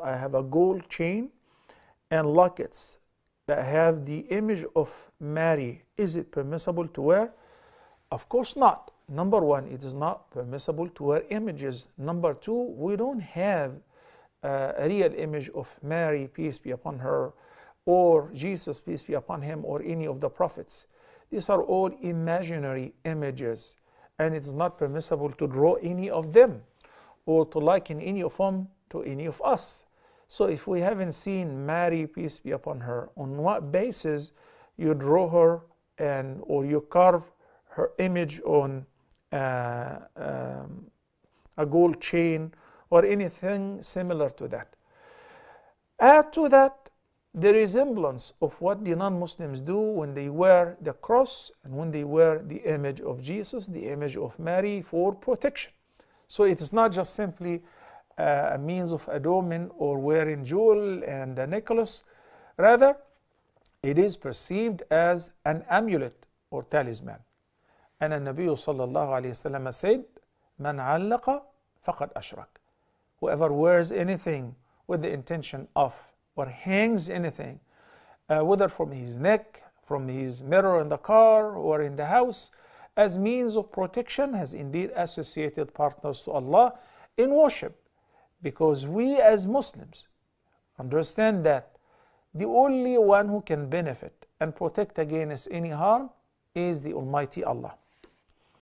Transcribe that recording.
I have a gold chain and lockets that have the image of Mary. Is it permissible to wear? Of course not. Number one, it is not permissible to wear images. Number two, we don't have uh, a real image of Mary, peace be upon her, or Jesus, peace be upon him, or any of the prophets. These are all imaginary images, and it's not permissible to draw any of them or to liken any of them to any of us. So if we haven't seen Mary, peace be upon her, on what basis you draw her and or you carve her image on uh, um, a gold chain or anything similar to that. Add to that the resemblance of what the non-Muslims do when they wear the cross and when they wear the image of Jesus, the image of Mary for protection. So it is not just simply uh, a means of adornment or wearing jewel and a necklace. Rather, it is perceived as an amulet or talisman. And the Nabi sallallahu alayhi wasallam said, Man allaqa faqad ashrak. Whoever wears anything with the intention of or hangs anything, uh, whether from his neck, from his mirror in the car or in the house, as means of protection has indeed associated partners to Allah in worship. Because we as Muslims understand that the only one who can benefit and protect against any harm is the Almighty Allah.